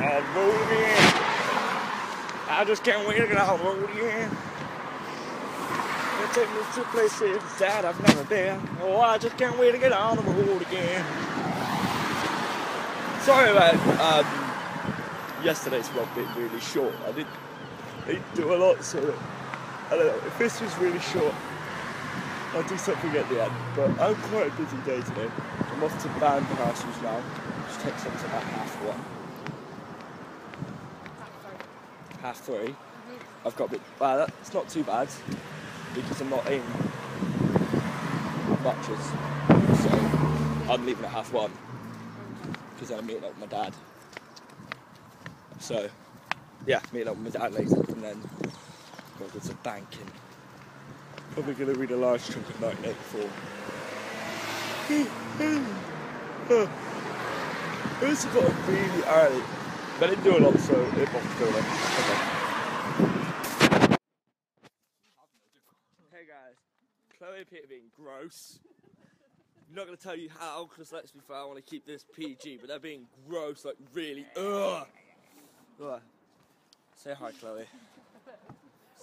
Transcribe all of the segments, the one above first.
the road again. I just can't wait to get the road again. Gonna take me to places that I've never been. Oh, I just can't wait to get on the road again. Sorry about um, yesterday's vlog being really short. I didn't, I didn't do a lot, so I don't know. If this was really short, I'll do something at the end. But I'm quite a busy day today. I'm off to band rehearsals now, which takes up to about half one. Half 3 I've got a bit. Well, that's not too bad because I'm not in matches. So I'm leaving at half one because then I'm meeting up with my dad. So yeah, meeting up with my dad later and then go to some banking. Probably gonna read a large chunk of 1984. It's got really early. But I didn't do a lot, so it wasn't feel like okay. Hey guys, Chloe and Peter being gross. I'm not gonna tell you how, because let's be fair, I want to keep this PG, but they're being gross, like really. Ugh. Ugh. Say hi, Chloe.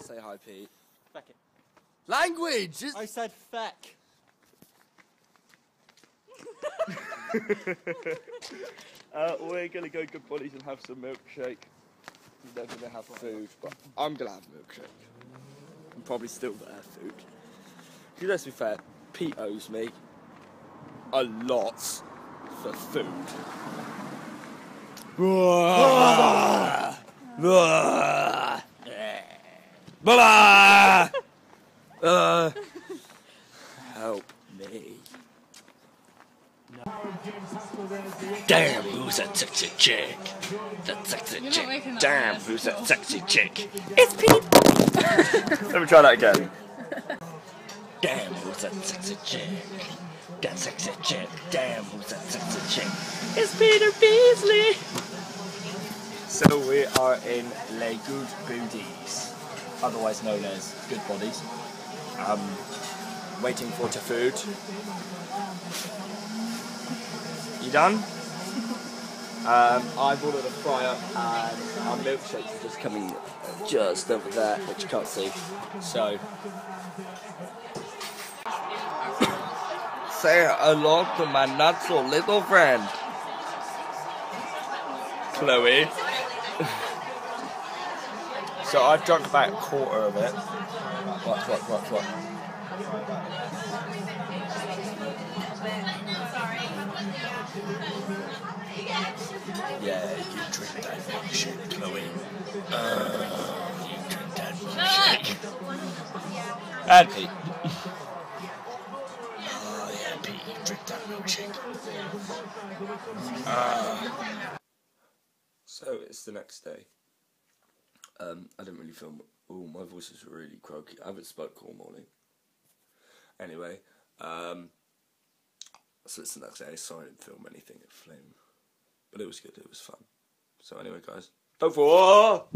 Say hi, Pete. Feck it. Language! Is- I said feck. uh, we're gonna go Good Buddies and have some milkshake. They're gonna have food, but I'm gonna have milkshake. I'm probably still there food. Because let's be fair, Pete owes me a lot for food. Uh, help me. Damn, who's that sexy chick? That sexy You're chick. that Damn, noise. who's that sexy chick? It's Pete. Let me try that again. Damn, who's that sexy chick? That sexy chick. Damn, who's that sexy chick? It's Peter Beasley. So we are in Les Good Booties, otherwise known as Good Bodies. Um, waiting for the food. You done? Um, I've ordered a fryer and our milkshakes are just coming just over there, which you can't see. So. Say hello to my not so little friend. Chloe. so I've drunk about a quarter of it. Watch, watch, watch, watch. Yeah, you drink that milkshake, Chloe. Uh, you drink that milkshake. And Pete. Oh, yeah, Pete, you drink that milkshake. Uh. So it's the next day. Um, I didn't really film. Oh, my voice is really croaky. I haven't spoke all morning. Anyway, um, so it's the next day. I didn't film anything at Flame. But it was good, it was fun. So anyway guys, don't fall!